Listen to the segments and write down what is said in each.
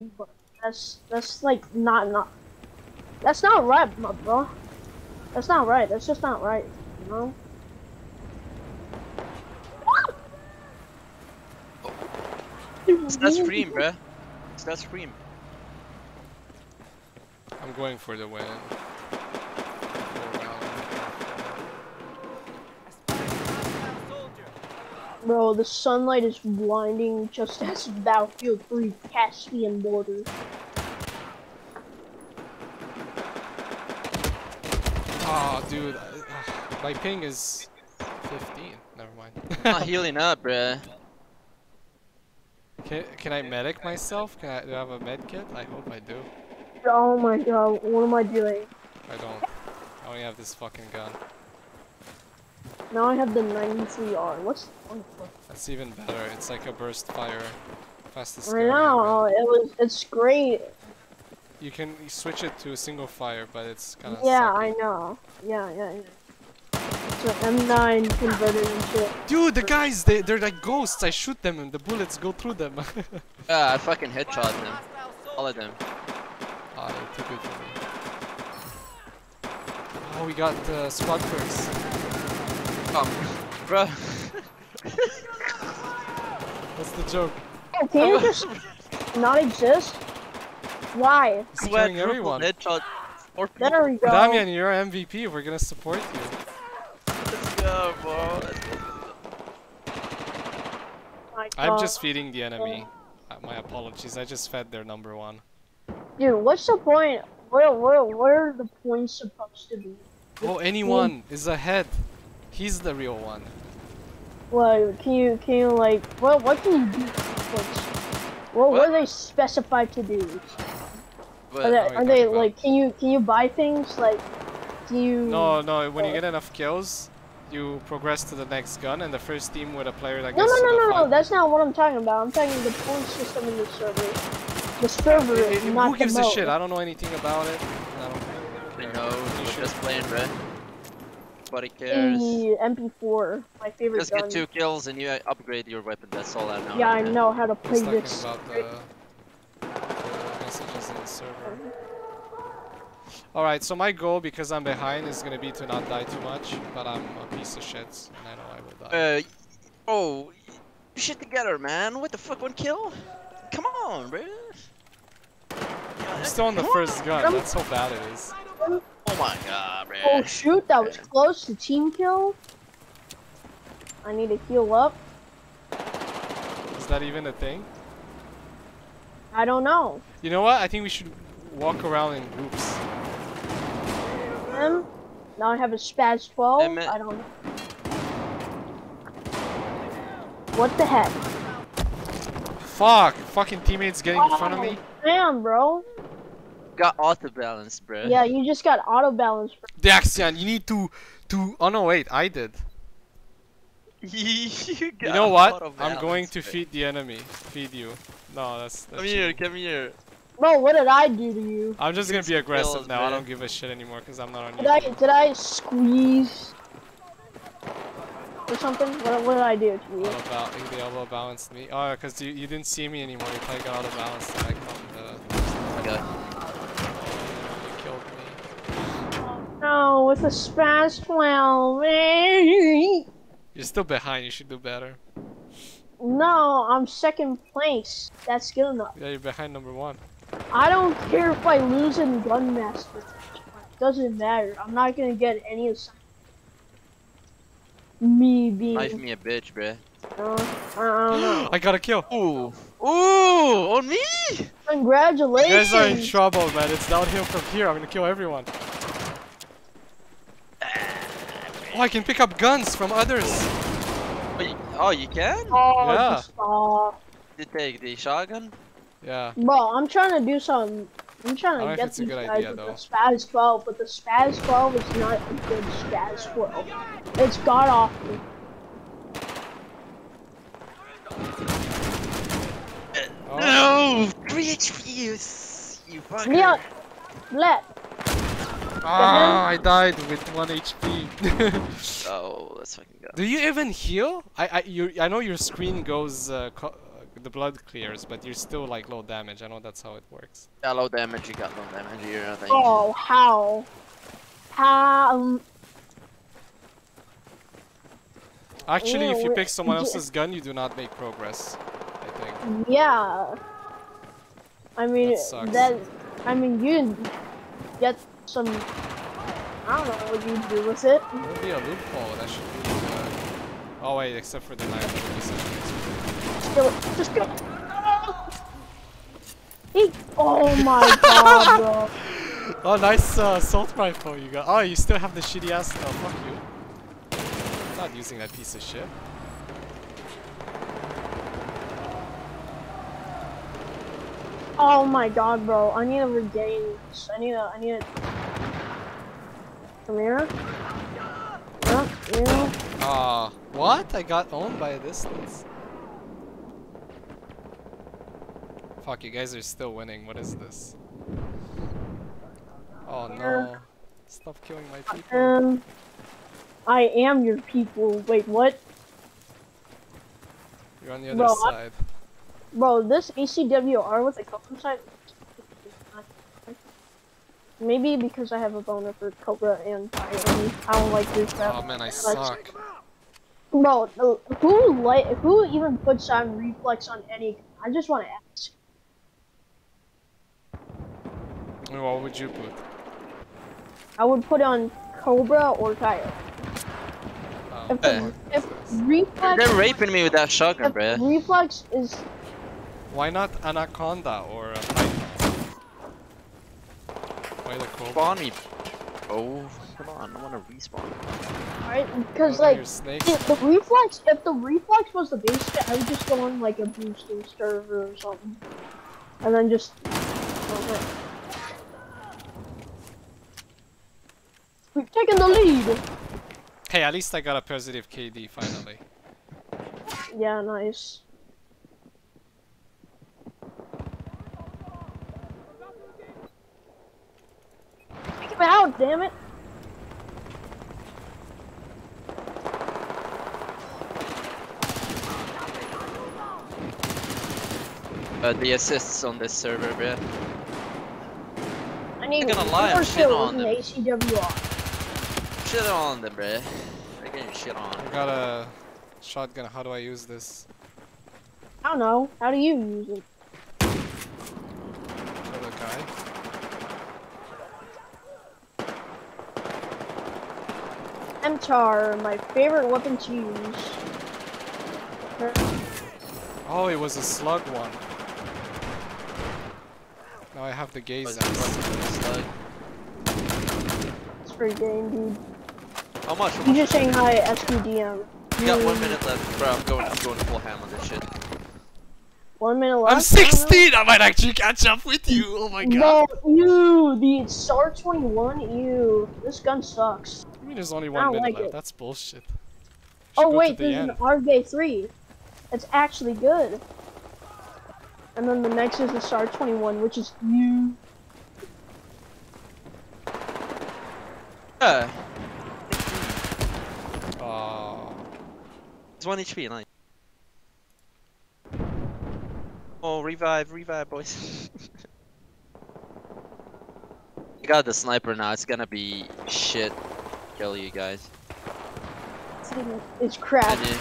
but that's that's like not not. That's not right, my bro. That's not right. That's just not right. You know. It's not scream, bruh. It's not scream. I'm going for the win. Bro, the sunlight is blinding just as Battlefield 3 Caspian border. Oh, dude, I- my ping is 15. Never mind. not healing up, bruh. Can, can I medic myself? Can I do I have a med kit? I hope I do. Oh my god, what am I doing? I don't. I only have this fucking gun. Now I have the 93R. What's the That's even better. It's like a burst fire. Fastest I gun know, ever. it was, it's great. You can switch it to a single fire, but it's kind of Yeah, I know. Yeah, yeah, yeah. It's an M9 converted into Dude, the guys, they, they're like ghosts. I shoot them and the bullets go through them. Ah, I fucking headshot them. All of them. Ah, they're too good for me. Oh, we got uh, squad perks. Come, bruh. What's the joke? Oh, can you just not exist? Why? He's Sweat, killing everyone. Headshot. Four people. There we go. Damian, you're MVP. We're gonna support you. Let's go, bro. Let's I'm just feeding the enemy. Uh, my apologies. I just fed their number one. Dude, what's the point? Where, where, where are the points supposed to be? Oh, anyone is ahead. He's the real one. What can you can you like what what can you do? What's, what, what What? are they specified to do? But Are they, are are they talking about? like can you can you buy things like do you No, no. When you get enough kills, you progress to the next gun, and the first team with a player that No gets no to no the no no that's not what I'm talking about. I'm talking the point system in the server. The server It- is it- not who gives the a shit? I don't know anything about it. I don't we care. know. You should- just playing, bruh. Nobody cares. The MP4, my favorite Just gun. get two kills and you upgrade your weapon. That's all I know. Yeah, I know how to play was this. about the, the messages in the server. Alright, so my goal, because I'm behind, is gonna be to not die too much, but I'm a piece of shit, and I know I will die. Uh, oh, you shit together, man. What the fuck, one kill? Come on, bro. I'm still on the first gun, that's how bad it is. Oh my god, bro. Oh shoot, that was close to team kill. I need to heal up. Is that even a thing? I don't know. You know what? I think we should walk around in groups. Him. Now I have a SPAS-12. Damn. I don't know. What the heck? Fuck! Fucking teammates getting in front of me. Oh, damn, bro. Got auto balance, bro. Yeah, you just got auto balance. For Daxian, you need to to. Oh no, wait, I did. you, You know what? auto I'm going to bro. feed the enemy. Feed you. No, that's. that's Come here, come here. bro, what did I do to you? I'm just gonna be aggressive Skills, now. I don't give a shit anymore because I'm not on Did I did I squeeze or something? What, what did I do to you? Auto bal- the elbow balanced me. Oh, because you, you didn't see me anymore. You probably got out of balance and I come the. Okay. You killed me. No, with a SPAS-12. You're still behind. You should do better. No, I'm second place. That's good enough. Yeah, you're behind number one. I don't care if I lose in Gunmaster. Doesn't matter. I'm not gonna get any of me being. Knife me a bitch, bruh. Uh, I don't know. I got a kill. Ooh. Ooh, on me? Congratulations! You Congratulations. guys are in trouble, man. It's downhill from here. I'm gonna kill everyone. Oh, I can pick up guns from others. Wait, oh, you can? Oh, Yeah. just stop. You take the shotgun? Yeah. Bro, I'm trying to do some. I'm trying to get it's a these guys idea, with though. the SPAS-12, but the SPAS-12 is not a good SPAS-12. It's god awful. Uh, oh. No! 3 HP, you, s- you fucker. Yeah, let. Ah, I died with one HP. Oh, let's fucking go. Do you even heal? I I you I know your screen goes uh, uh, the blood clears, but you're still like low damage. I know that's how it works. Yeah, low damage, you got low damage here, I think. Oh, how? How? Actually, if you pick someone else's gun, you do not make progress. I think. Yeah. I mean, That sucks. that. I mean, you get some. I don't know what you do with it. There would be a loophole. That should be. Uh... Oh wait, except for the knife. that would be such a Kill it. Just kill it. He, oh my god, bro. Oh, nice uh, assault rifle you got. Oh, you still have the shitty ass. Oh, fuck you. I'm not using that piece of shit. Oh my god, bro. I need to regain. I need to. I need to. Come here. You. Ah, what? I got owned by a distance. Fuck, you guys are still winning. What is this? Oh no. Stop killing my people. Um. I am your people. Wait, what? You're on the other bro, I- side. Bro, this ACWR with a Cobra side. Maybe because I have a boner for Cobra and Fire. I don't like this crap. Oh man, I Like- suck. Bro, no, who like who even puts on reflex on any? I just want to ask. What would you put? I would put on Cobra or Kyle. Um, If, the, if reflex, They're raping me with that shotgun, bro. bruh. reflex is why not Anaconda or a Python? Why the Cobra? Spawn me. Oh, come on, I wanna respawn. right because like if the reflex, if the reflex was the base stat, I would just go on like a boosting server or something, and then just. okay. We've taken the lead. Hey, at least I got a positive KD finally. Yeah, nice. Him out, damn it! Uh, the assists on this server, bruh. I need Not gonna lie, more I'm shitting on in them. ACWR. Shit on them, bruh. They're getting shit on. I got a shotgun. How do I use this? I don't know. How do you use it? Kill the guy. MTAR, my favorite weapon to use. Oh, it was a slug one. Now I have the gaze. Was- axe. was- was like- It's free game, dude. How much? How You just saying hi, SQDM. We got one minute left, bro. I'm going. I'm going full ham on this shit. One minute left. I'm 16. I might actually catch up with you. Oh my god. No, ew, the SAR 21, ew. This gun sucks. I mean, there's only one minute like left. it. That's bullshit. Oh wait, to the there's end. an RJ3. It's actually good. And then the next is the SAR 21, which is you. Uh, Oh. it's one HP. Nice. Oh, revive, revive, boys. I got the sniper now. It's gonna be shit. Kill you guys. It's crap. You-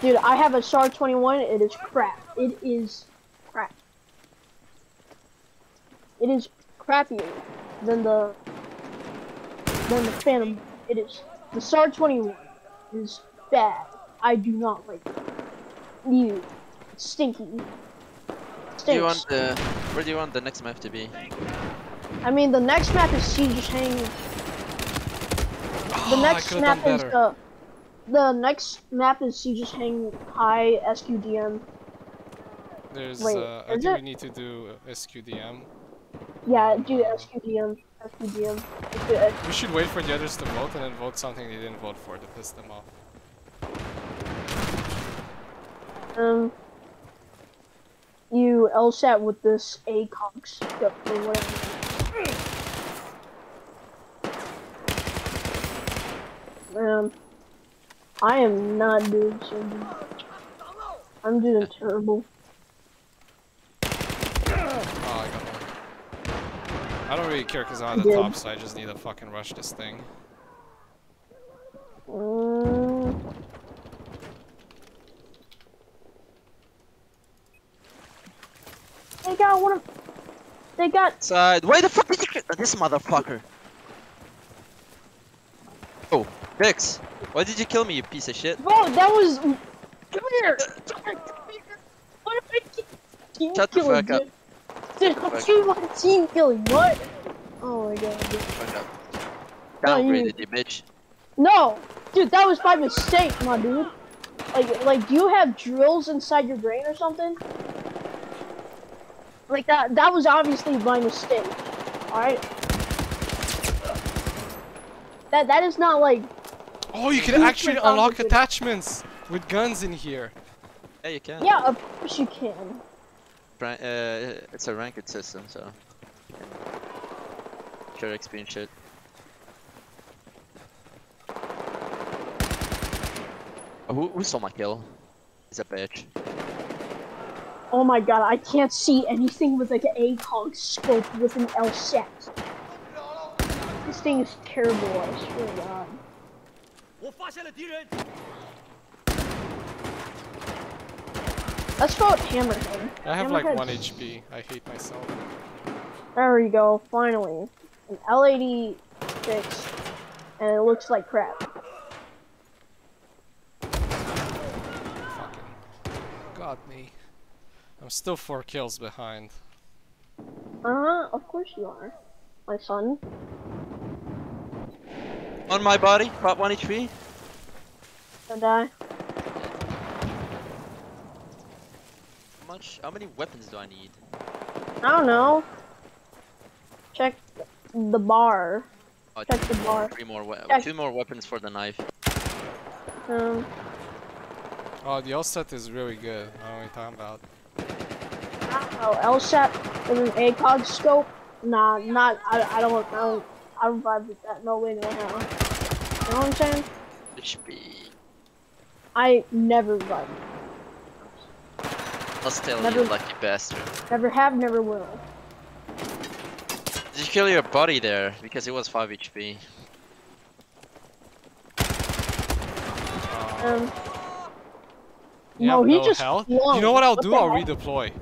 Dude, I have a SAR 21. It is crap. It is crap. It is crappier than the than the Phantom. It is the SAR 21 is bad. I do not like it. You stinky. do you want the? Where do you want the next map to be? I mean, the next map is Siege Hang. The Oh, next map is the the next map is you just Hang High SQDM. There's. Wait, uh, I think it? we need to do SQDM. Yeah, do SQDM. SQDM. Do it. We should wait for the others to vote and then vote something they didn't vote for to piss them off. Um, you LSAT with this ACOG or whatever. Um, I am not doing so good. I'm doing terrible. Oh, I got one. I don't really care because I'm on the top, so I just need to fucking rush this thing. Mm, they got one of. They got. Side. Why the fuck did you kill this motherfucker? Oh, Vix. Why did you kill me, you piece of shit? Bro, that was. Come here. Come here. What if I keep team Shut the killing? fuck up. dude? The two team killing. What? Oh my god. dude. Fuck up. No, you- Downgraded, you bitch. No, dude, that was by mistake, my dude. Like, like, do you have drills inside your brain or something? Like that. That was obviously by mistake. All right. That that is not like. Oh, you can actually unlock attachments with guns in here. Yeah, you can. Yeah, of course you can. Ra- uh, it's a ranked system, so. Sure XP and shit. Oh, who, who stole my kill? He's a bitch. Oh my god, I can't see anything with like an ACOG scope with an LSAT. This thing is terrible, I swear to god. 我发现了敌人， Let's go with Hammerhead. I have like one Hammerhead's- HP. I hate myself. There we go, finally. An L80 fix, and it looks like crap. Fucking got me. I'm still four kills behind. Uh-huh, of course you are, my son. On my body, pop 1 HP. And I, How much? How many weapons do I need? I don't know. Check the bar. Oh, Check the bar. Three more, we- Check. two more weapons for the knife. Um, Oh, the LSAT is really good. I don't know what you're talking about. I don't know, LSAT with an ACOG scope? Nah, not, I, I don't, I don't, I don't vibe with that, no way, no how. You know what I'm saying? HP. I never vibe. I'll tell Never- you, lucky bastard. Never have, never will. Did you kill your buddy there? Because it was 5 HP. Um, you no, he no just health? flung. You know what I'll What do? I'll heck? redeploy.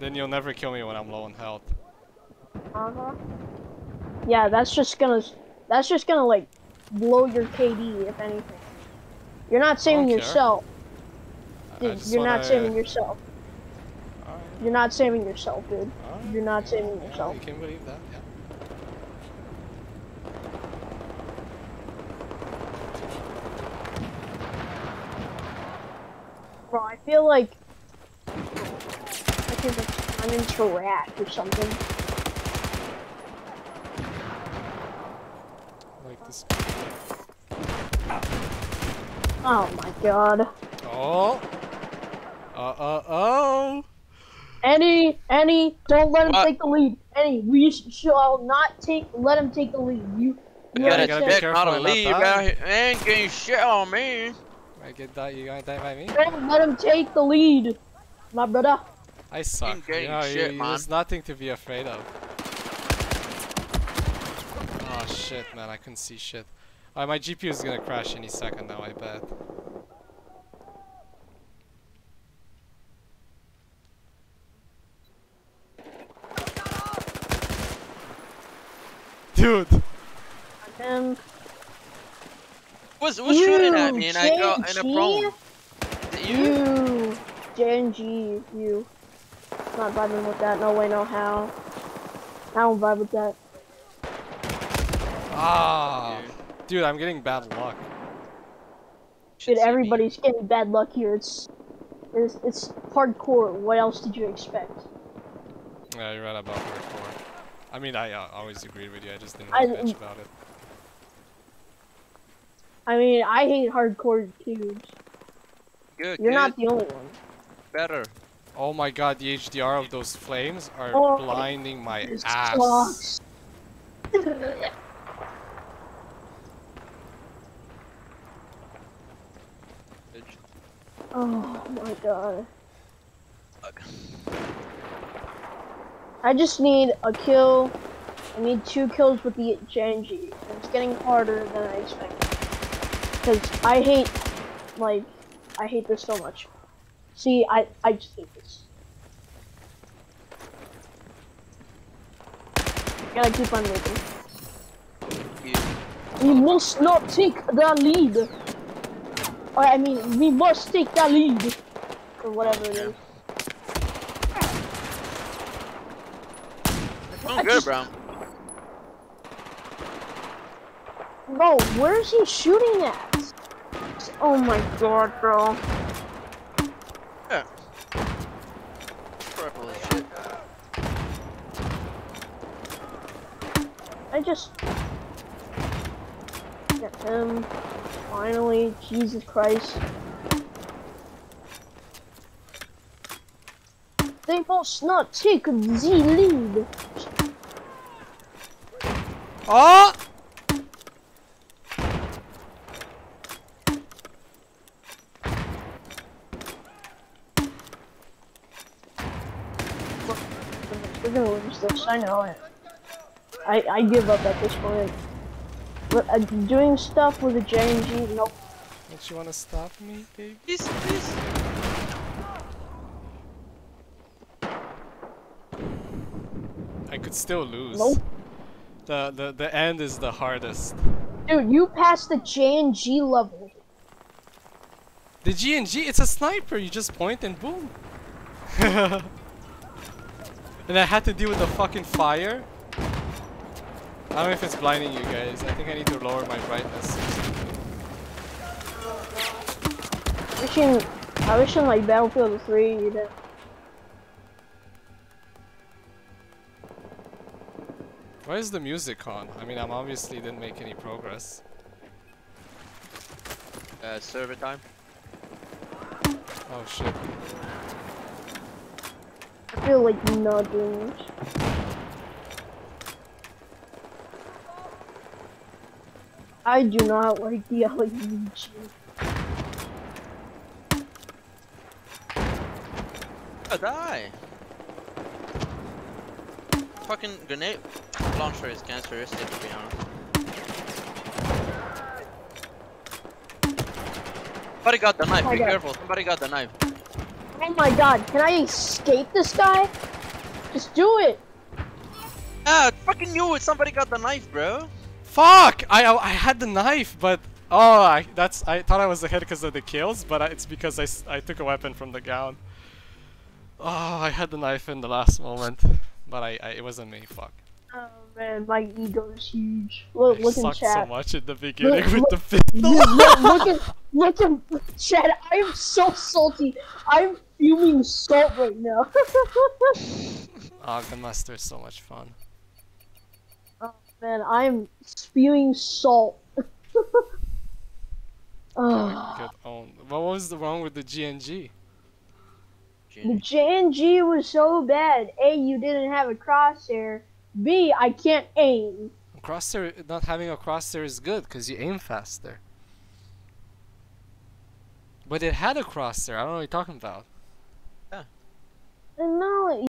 Then you'll never kill me when I'm low on health. Uh-huh. Yeah, that's just gonna, that's just gonna like blow your KD if anything. You're not saving yourself. I- I Dude, you're not wanna- saving yourself. Alright, You're not saving yourself, dude. alright. You're not saving Yeah, yourself. You can believe that, yeah. Bro, I feel like I can like turn into a rat or something. Like this. Oh my god. Oh! Uh uh oh! Any, any, don't let him What? take the lead. Any, we shall not take, let him take the lead. You, you gotta you gotta be understand? check careful how to and not leave die. out here. Ain't getting shit on me. I get that, you gonna die by me? Don't let him take the lead, my brother. I suck. You getting know, shit, you- man. there's nothing to be afraid of. Oh shit, man, I couldn't see shit. Alright, my GPU is gonna crash any second now, I bet. Dude! Um, Who's, who's shooting at me and I got in a JG? prone? Is it you? you, JNG, you. Not vibing with that. No way, no how. I don't vibe with that. Ah! Dude. Dude, I'm getting bad luck. Should Dude, see me. everybody's getting bad luck here. It's, it's, it's hardcore. What else did you expect? Yeah, you're right about hardcore. I mean, I uh, always agreed with you, I just didn't I- bitch about it. I mean, I hate hardcore too. Good, You're good. not the only one. better. Oh my god, the HDR of those flames are Oh, blinding my ass. sucks. Bitch. Oh my god. Fuck. I just need a kill. I need two kills with the. And it's getting harder than I expected. Because I hate, like, I hate this so much. See, I, I just hate this. Gotta keep on moving. You, We must not take the lead. Or, I mean, we must take the lead. Or whatever it is. I good, just- bro. Bro, where is he shooting at? Oh my god, bro. Purple shit. I just get him. Finally, Jesus Christ. They must not take the lead. Oh! We're gonna lose this. I know it. I I give up at this point. But uh, doing stuff with a JNG, nope. Don't you wanna stop me, babe? Please, please. I could still lose. Nope. The the the end is the hardest. Dude, you passed the JNG level. The GNG, it's a sniper. You just point and boom. and I had to deal with the fucking fire. I don't know if it's blinding you guys. I think I need to lower my brightness. Wishing, I wish in like Battlefield 3 you did. Why is the music on? I mean, I'm obviously didn't make any progress. Uh, server time. Oh shit. I feel like not doing much. I do not like the LEG. Oh, die. Fucking grenade launcher is cancerous, to be honest. Somebody got the knife, Oh, be God. careful, somebody got the knife. Oh my god, can I escape this guy? Just do it! Ah, fucking knew it, somebody got the knife, bro. Fuck! I I I had the knife, but oh, I that's I thought I was ahead because of the kills, but I, it's because I, I took a weapon from the gown. Oh, I had the knife in the last moment, but I, I it wasn't me. Fuck. Oh man, my ego is huge. Look, I look in sucked so much at the beginning Look, with look- the pistol. look, look at, look at chat. I am so salty. I'm fuming salt right now. oh, Gunmaster is so much fun. Man, I'm spewing salt. Ah. Oh, Ugh. get owned. What was the wrong with the GNG? The JNG was so bad. A, you didn't have a crosshair. B, I can't aim. Crosshair, not having a crosshair is good because you aim faster. But it had a crosshair. I don't know what you're talking about. And now